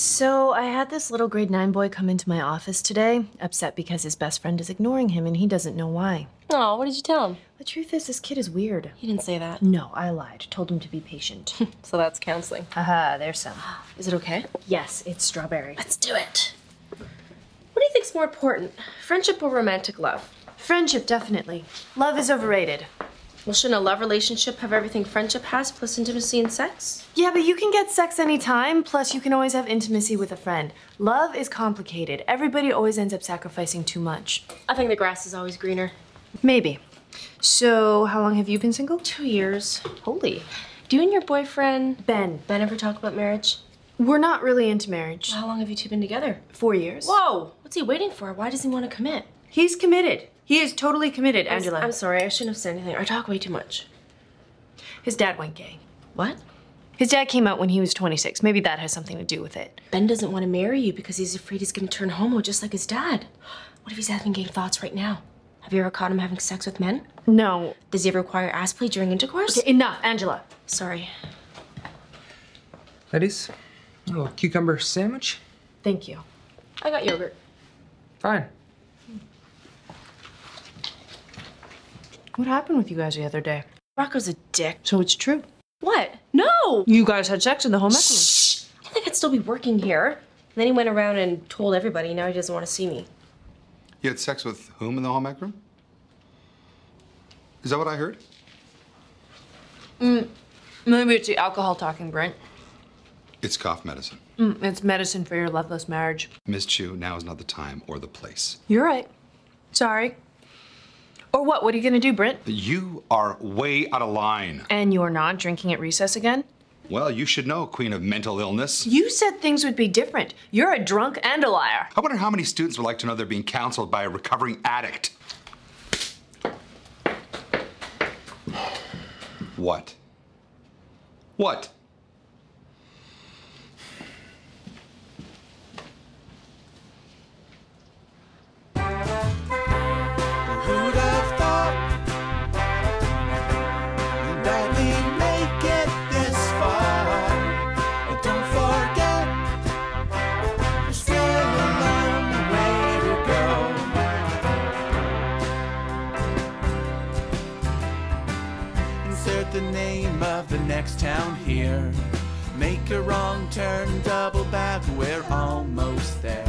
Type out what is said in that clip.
So, I had this little grade 9 boy come into my office today, upset because his best friend is ignoring him and he doesn't know why. Oh, what did you tell him? The truth is, this kid is weird. He didn't say that. No, I lied. Told him to be patient. So that's counseling. Haha, there's some. Is it okay? Yes, it's strawberry. Let's do it. What do you think's more important, friendship or romantic love? Friendship, definitely. Love is overrated. Well, shouldn't a love relationship have everything friendship has, plus intimacy and sex? Yeah, but you can get sex anytime, plus you can always have intimacy with a friend. Love is complicated. Everybody always ends up sacrificing too much. I think the grass is always greener. Maybe. So, how long have you been single? Two years. Holy. Do you and your boyfriend, Ben, Ben, ever talk about marriage? we're not really into marriage. How long have you two been together? Four years. Whoa! What's he waiting for? Why does he want to commit? He's committed. He is totally committed, I'm Angela. I'm sorry, I shouldn't have said anything. I talk way too much. His dad went gay. What? His dad came out when he was 26. Maybe that has something to do with it. Ben doesn't want to marry you because he's afraid he's going to turn homo just like his dad. What if he's having gay thoughts right now? Have you ever caught him having sex with men? No. Does he ever require ass play during intercourse? Enough, Angela. Sorry. Ladies, a little cucumber sandwich? Thank you. I got yogurt. Fine. What happened with you guys the other day? Rocco's a dick. So it's true. What? No! You guys had sex in the home ec room. Shh! I think I'd still be working here. And then he went around and told everybody. Now he doesn't want to see me. You had sex with whom in the home ec room? Is that what I heard? Mm, Maybe it's the alcohol talking, Brent. It's cough medicine. Mm, it's medicine for your loveless marriage. Miss Chui, now is not the time or the place. You're right. Sorry. Or what? What are you gonna do, Brent? You are way out of line. And you're not drinking at recess again? Well, you should know, Queen of Mental Illness. You said things would be different. You're a drunk and a liar. I wonder how many students would like to know they're being counseled by a recovering addict. What? What? Insert the name of the next town here. Make a wrong turn, double back, we're almost there.